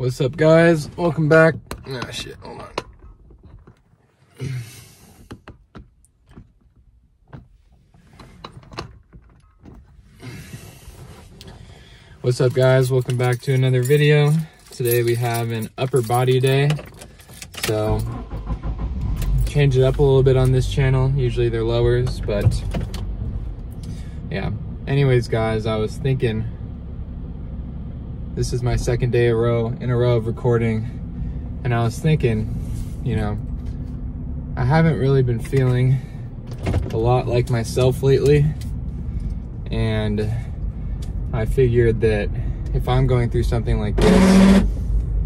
What's up, guys? Welcome back. Ah, shit, hold on. What's up, guys? Welcome back to another video. Today we have an upper body day. So, change it up a little bit on this channel. Usually they're lowers, but yeah. Anyways, guys, I was thinking this is my second day a row in a row of recording and I was thinking, you know, I haven't really been feeling a lot like myself lately and I figured that if I'm going through something like this,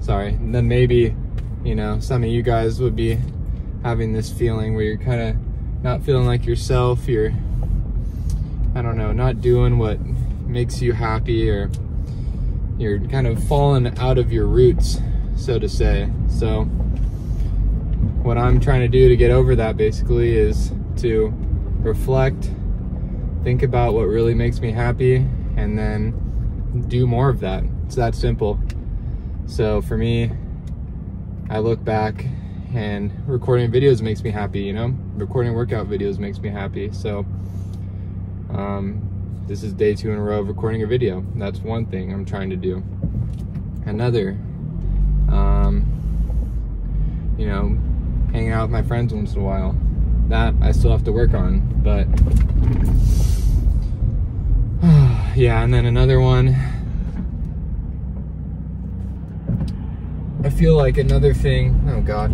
sorry, then maybe, you know, some of you guys would be having this feeling where you're kind of not feeling like yourself, you're, I don't know, not doing what makes you happy or you're kind of falling out of your roots, so to say. So what I'm trying to do to get over that basically is to reflect, think about what really makes me happy, and then do more of that. It's that simple. So for me, I look back and recording videos makes me happy, you know? Recording workout videos makes me happy. So um, this is day two in a row of recording a video. That's one thing I'm trying to do. Another, um, you know, hanging out with my friends once in a while. That I still have to work on, but yeah, and then another one. I feel like another thing, oh God,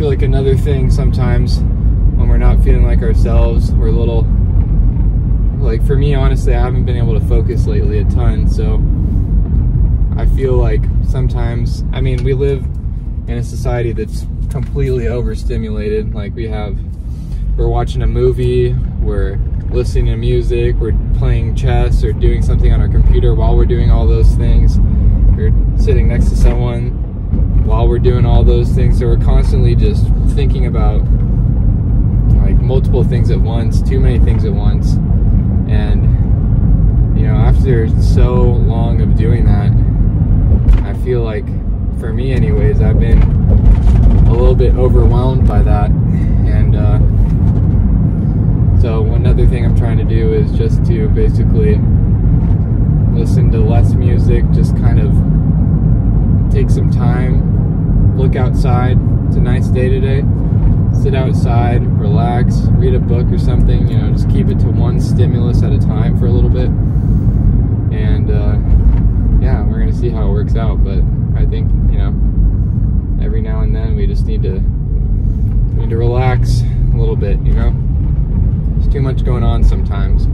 feel like another thing sometimes when we're not feeling like ourselves, we're a little, like for me, honestly, I haven't been able to focus lately a ton. So I feel like sometimes, I mean, we live in a society that's completely overstimulated. Like we have, we're watching a movie, we're listening to music, we're playing chess or doing something on our computer while we're doing all those things. We're sitting next to someone while we're doing all those things. So we're constantly just thinking about like multiple things at once, too many things at once. And, you know, after so long of doing that, I feel like, for me anyways, I've been a little bit overwhelmed by that. And, uh, so another thing I'm trying to do is just to basically listen to less music, just kind of take some time look outside. It's a nice day today. Sit outside, relax, read a book or something. You know, just keep it to one stimulus at a time for a little bit. And uh, yeah, we're gonna see how it works out. But I think you know, every now and then we just need to need to relax a little bit. You know, there's too much going on sometimes.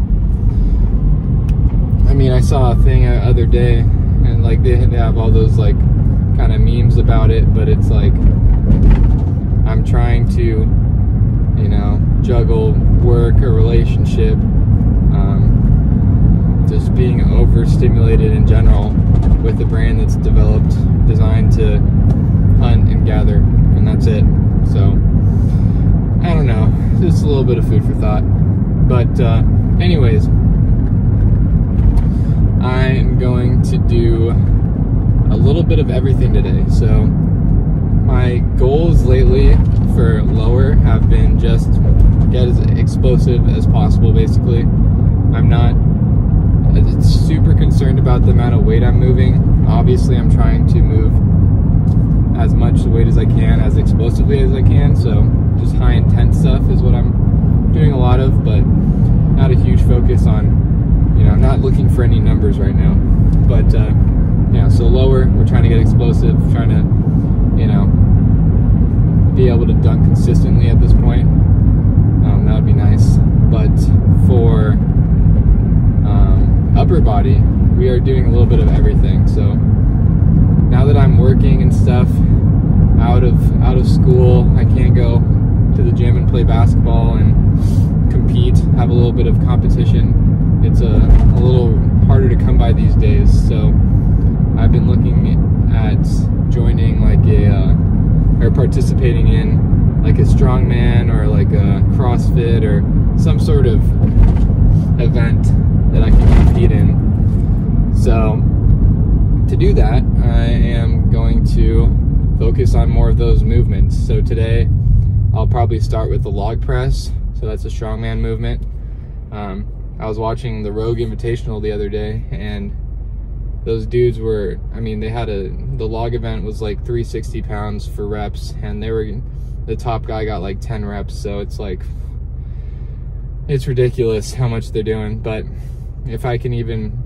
I mean, I saw a thing the other day, and like they, they have all those like kind of memes about it, but it's like I'm trying to, you know, juggle work or relationship, um, just being overstimulated in general with a brand that's developed, designed to hunt and gather, and that's it. So, I don't know, just a little bit of food for thought. But, uh, anyways, I'm going to do a little bit of everything today. So my goals lately for lower have been just get as explosive as possible basically. I'm not super concerned about the amount of weight I'm moving. Obviously I'm trying to move as much weight as I can, as explosively as I can. So just high intense stuff is what I'm doing a lot of, but not a huge focus on, you know, I'm not looking for any numbers right now. But uh, yeah, so lower, we're trying to get explosive, trying to, you know, be able to dunk consistently at this point. Um, that would be nice. But for um, upper body, we are doing a little bit of everything. So now that I'm working and stuff out of out of school, I can't go to the gym and play basketball and compete, have a little bit of competition. It's a, a little harder to come by these days. So I've been looking at joining like a uh, or participating in like a strongman or like a CrossFit or some sort of event that I can compete in. So to do that, I am going to focus on more of those movements. So today I'll probably start with the log press. So that's a strongman movement. Um, I was watching the Rogue Invitational the other day and those dudes were, I mean, they had a, the log event was like 360 pounds for reps, and they were, the top guy got like 10 reps. So it's like, it's ridiculous how much they're doing. But if I can even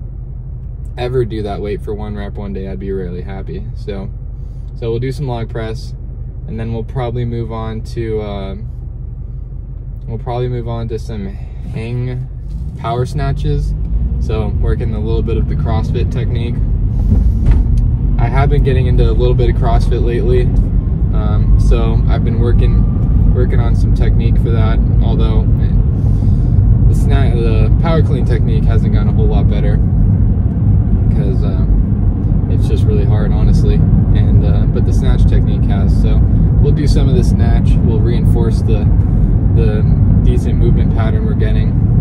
ever do that weight for one rep one day, I'd be really happy. So, so we'll do some log press, and then we'll probably move on to, uh, we'll probably move on to some hang power snatches. So working a little bit of the CrossFit technique. I have been getting into a little bit of CrossFit lately. Um, so I've been working working on some technique for that, although the, snap, the power clean technique hasn't gotten a whole lot better because um, it's just really hard, honestly. And uh, but the snatch technique has. So we'll do some of the snatch. We'll reinforce the the decent movement pattern we're getting.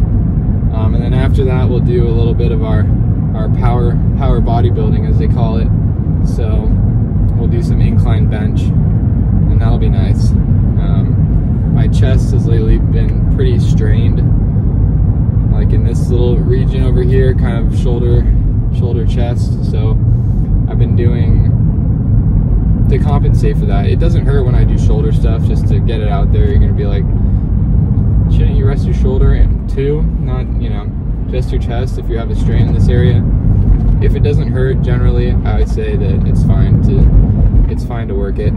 Um, and then after that, we'll do a little bit of our our power power bodybuilding, as they call it. So we'll do some incline bench, and that'll be nice. Um, my chest has lately been pretty strained, like in this little region over here, kind of shoulder shoulder chest. So I've been doing to compensate for that. It doesn't hurt when I do shoulder stuff, just to get it out there. You're gonna be like, shouldn't you rest your shoulder too? Not, you know, just your chest if you have a strain in this area. If it doesn't hurt, generally, I would say that it's fine to, it's fine to work it.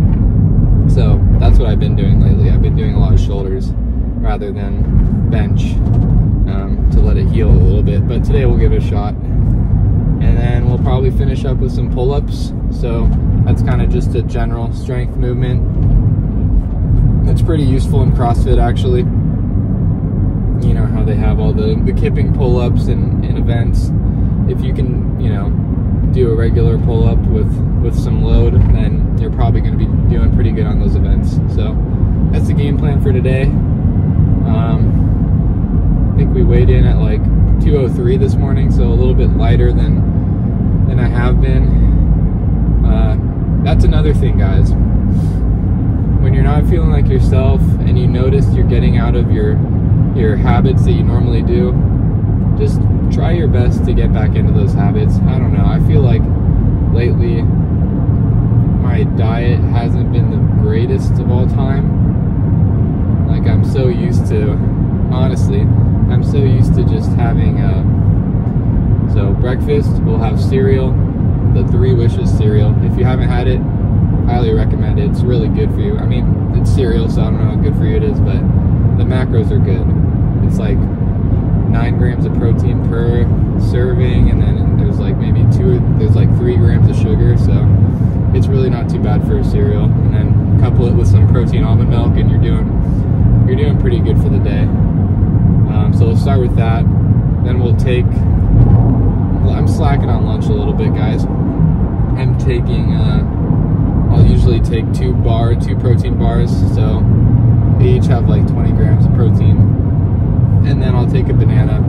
So that's what I've been doing lately. I've been doing a lot of shoulders rather than bench um, to let it heal a little bit. But today we'll give it a shot and then we'll probably finish up with some pull-ups so that's kind of just a general strength movement it's pretty useful in CrossFit actually you know how they have all the, the kipping pull-ups in, in events if you can you know do a regular pull-up with with some load then you're probably going to be doing pretty good on those events so that's the game plan for today um, I think we weighed in at like 203 this morning so a little bit lighter than than I have been. Uh, that's another thing, guys. When you're not feeling like yourself and you notice you're getting out of your your habits that you normally do, just try your best to get back into those habits. I don't know. I feel like lately my diet hasn't been the greatest of all time. Like I'm so used to, honestly, I'm so used to just having a uh, so breakfast, we'll have cereal, the Three Wishes cereal. If you haven't had it, highly recommend it. It's really good for you. I mean, it's cereal, so I don't know how good for you it is, but the macros are good. It's like nine grams of protein per serving, and then there's like maybe two, there's like three grams of sugar, so it's really not too bad for a cereal. And then couple it with some protein almond milk, and you're doing you're doing pretty good for the day. Um, so we'll start with that. Then we'll take I'm slacking on lunch a little bit, guys. I'm taking, uh, I'll usually take two bar, two protein bars, so they each have like 20 grams of protein. And then I'll take a banana.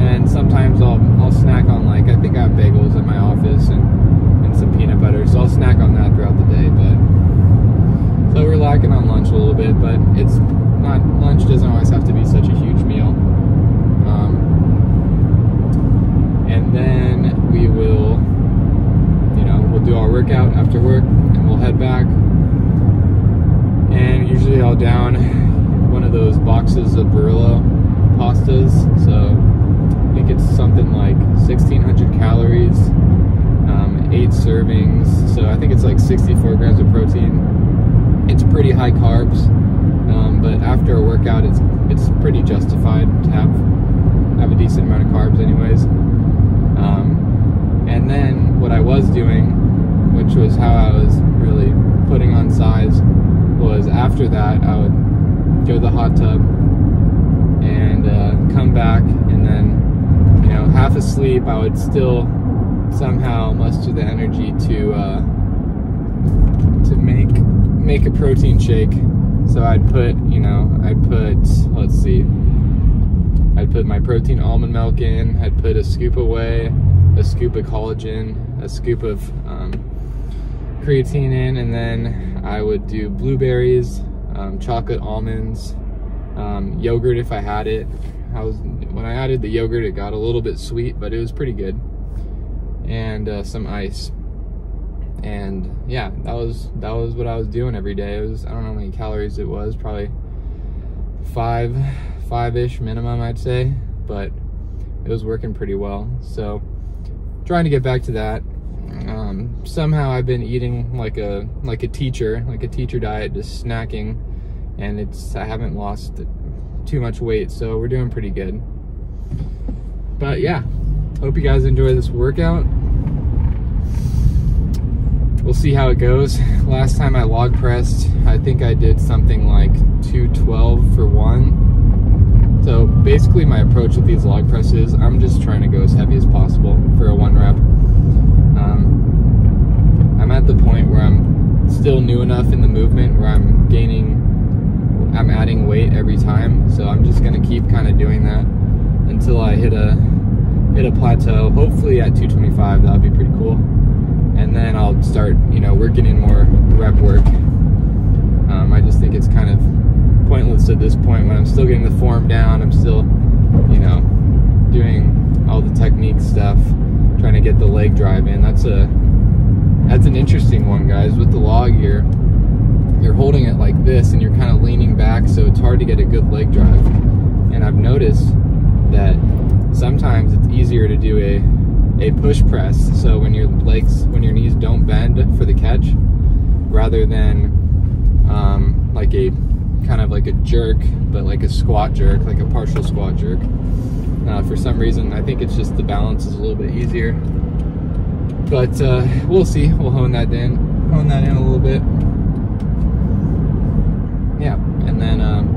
And sometimes I'll, I'll snack on like, I think I have bagels in my office and, and some peanut butter, so I'll snack on that throughout the day, but, so we're lacking on lunch a little bit, but it's not, lunch doesn't always have to be such a huge meal. Um, and then we will, you know, we'll do our workout after work, and we'll head back. Down one of those boxes of Barilla pastas. So I think it's something like 1,600 calories, um, eight servings. So I think it's like 64 grams of protein. It's pretty high carbs, um, but after a workout, it's it's pretty justified to have have a decent amount of carbs, anyways. Um, and then what I was doing, which was how I was really putting on size, was after that I would go to the hot tub and uh, come back, and then you know half asleep I would still somehow muster the energy to uh, to make make a protein shake. So I'd put you know I'd put let's see I'd put my protein almond milk in. I'd put a scoop whey, a scoop of collagen, a scoop of um, creatine in, and then I would do blueberries, um, chocolate almonds, um, yogurt if I had it. I was when I added the yogurt, it got a little bit sweet, but it was pretty good, and uh, some ice. And yeah, that was that was what I was doing every day. It was I don't know how many calories it was, probably five five ish minimum, I'd say, but it was working pretty well. So trying to get back to that. Um, somehow I've been eating like a like a teacher, like a teacher diet, just snacking, and it's I haven't lost too much weight, so we're doing pretty good. But yeah, hope you guys enjoy this workout. We'll see how it goes. Last time I log pressed, I think I did something like 212 for one. So basically my approach with these log presses, I'm just trying to go as heavy as possible for a one rep. Um, I'm at the point where I'm still new enough in the movement where I'm gaining, I'm adding weight every time. So I'm just gonna keep kind of doing that until I hit a hit a plateau. Hopefully at 225, that would be pretty cool. And then I'll start, you know, working in more rep work. Um, I just think it's kind of pointless at this point when I'm still getting the form down. I'm still, you know, doing all the technique stuff, trying to get the leg drive in. That's a that's an interesting one, guys. With the log, you're you're holding it like this, and you're kind of leaning back, so it's hard to get a good leg drive. And I've noticed that sometimes it's easier to do a a push press so when your legs when your knees don't bend for the catch rather than um, like a kind of like a jerk but like a squat jerk like a partial squat jerk uh, for some reason I think it's just the balance is a little bit easier but uh, we'll see. We'll hone that in hone that in a little bit. Yeah and then um,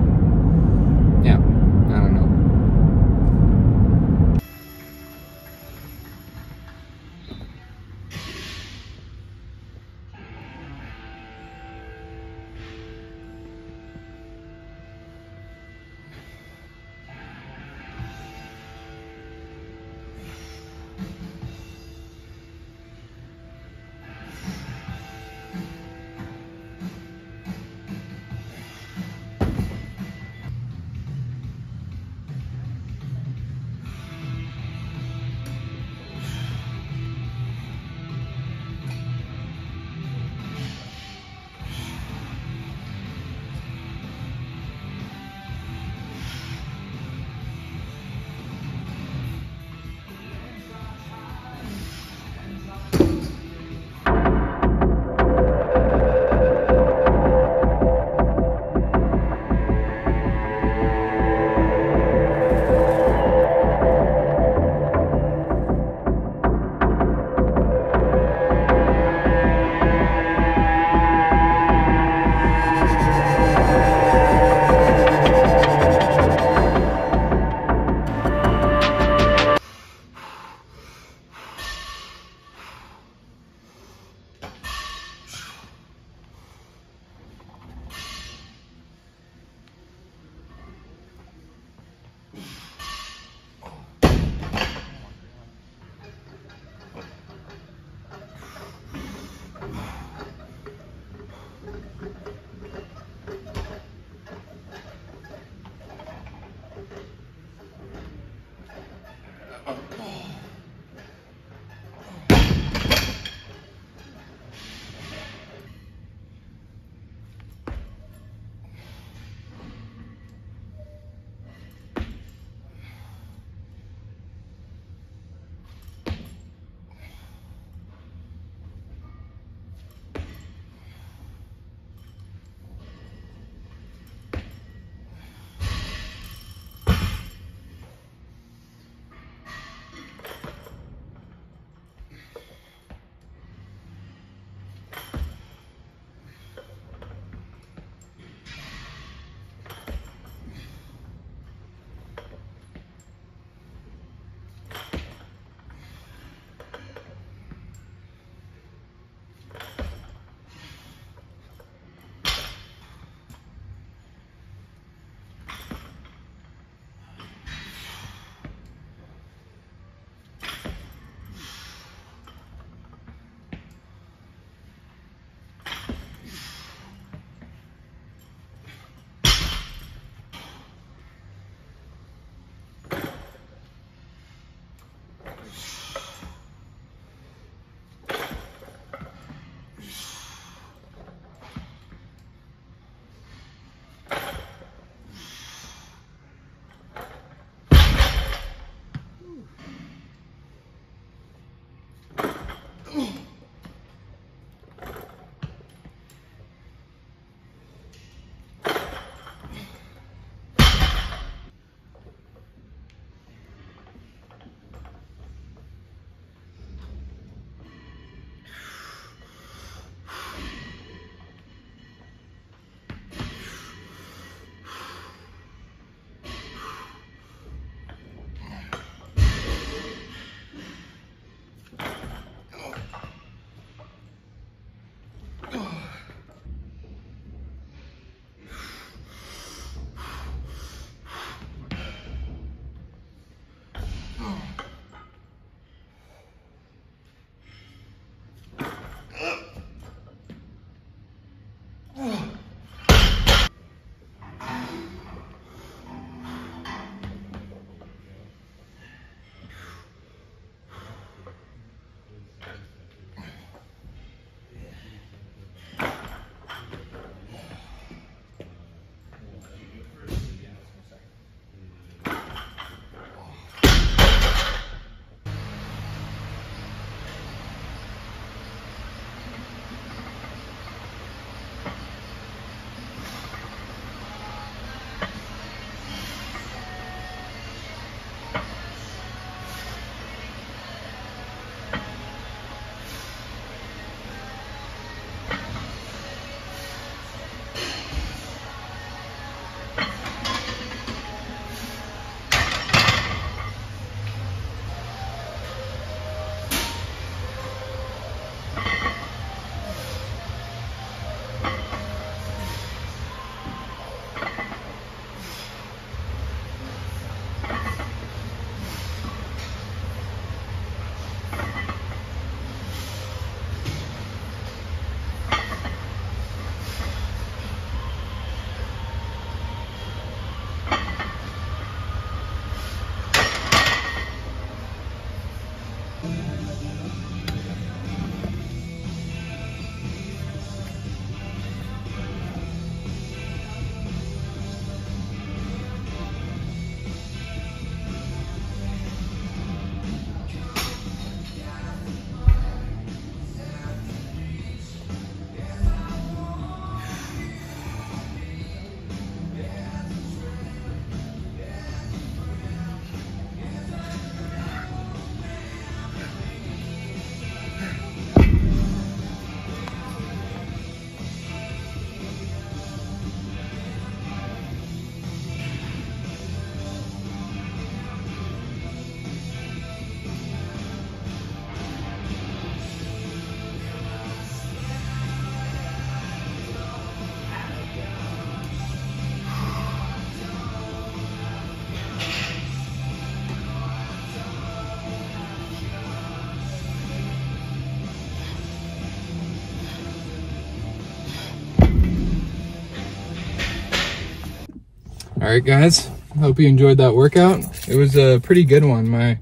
All right, guys. Hope you enjoyed that workout. It was a pretty good one. My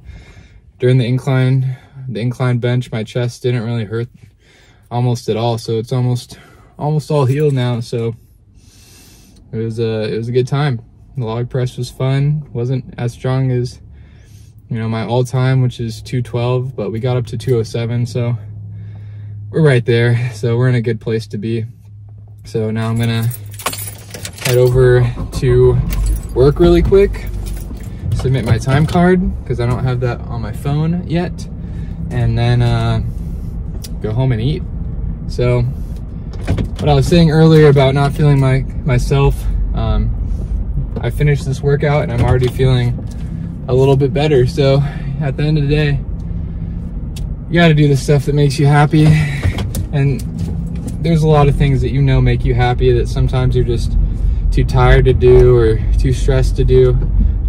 during the incline, the incline bench, my chest didn't really hurt almost at all. So it's almost almost all healed now. So it was a it was a good time. The log press was fun. wasn't as strong as you know my all time, which is 212, but we got up to 207. So we're right there. So we're in a good place to be. So now I'm gonna head over to work really quick, submit my time card because I don't have that on my phone yet, and then uh, go home and eat. So what I was saying earlier about not feeling my myself, um, I finished this workout and I'm already feeling a little bit better. So at the end of the day, you got to do the stuff that makes you happy, and there's a lot of things that you know make you happy that sometimes you're just too tired to do or too stressed to do,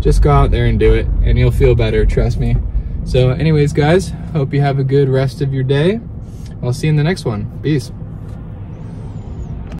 just go out there and do it and you'll feel better, trust me. So anyways, guys, hope you have a good rest of your day. I'll see you in the next one. Peace.